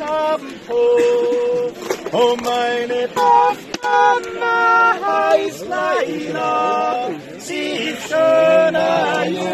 Abendbrot. Oh, meine Tochter heißt Laila, sie ist schöner, geiler,